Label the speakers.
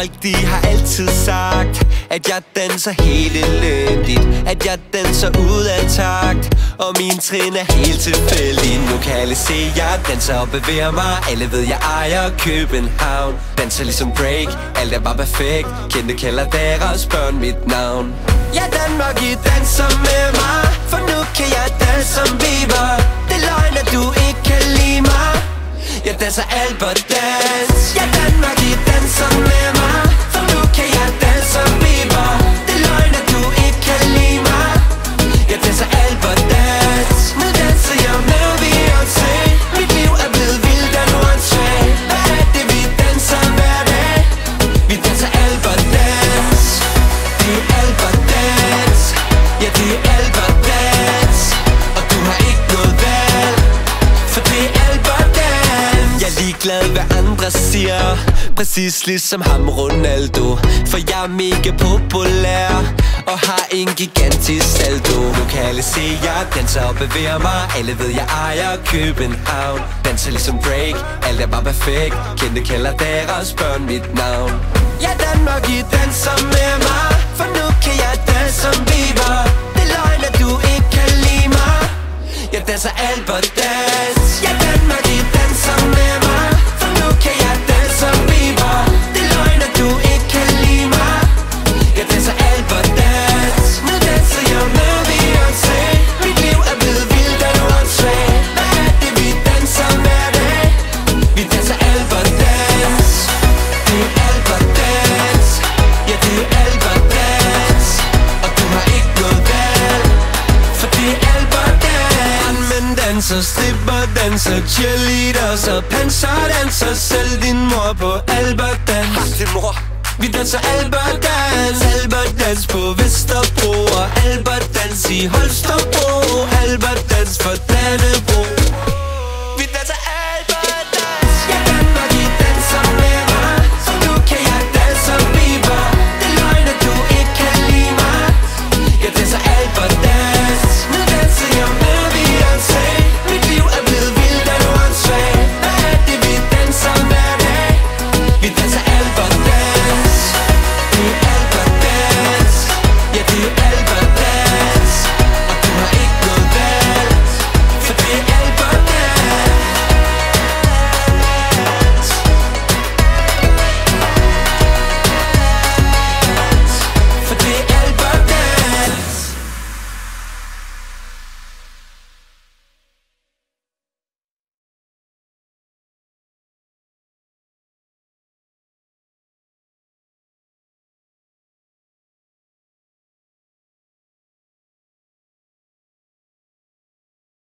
Speaker 1: Folk de har altid sagt At jeg danser helt elendigt At jeg danser ud af takt Og min trin er helt tilfældig. Nu kan alle se, jeg danser og bevæger mig. Alle ved, jeg ejer København. Danser ligesom break, alt er bare perfekt. Kendte kalder deres børn mit navn. Ja, Danmark, I danser med mig. For nu kan jeg danse som Bieber Det er løgn, at du ikke kan lide mig. Jeg danser Albert Dan det er Albert Dans Og du har ikke noget valg For det er Albert Dans Jeg er ligeglad, hvad andre siger Præcis ligesom ham Ronaldo. For jeg er mega populær Og har en gigantisk saldo. Nu kan alle se, jeg danser og bevæger mig. Alle ved, jeg ejer København. Danser ligesom break, alt er bare perfekt. Kendte kalder deres børn mit navn. Ja, Danmark, I danser med mig. For nu kan jeg danse som Bieber. Det er løgn, at du ikke kan lide mig. Jeg danser Albert Dan danser, stripper, danser, cheerleaders og panserdanser Selv din mor på Albert Dans Din mor. Vi danser Albert Dans Albert Dans på Vesterbro Og Albert Dans i Holstebro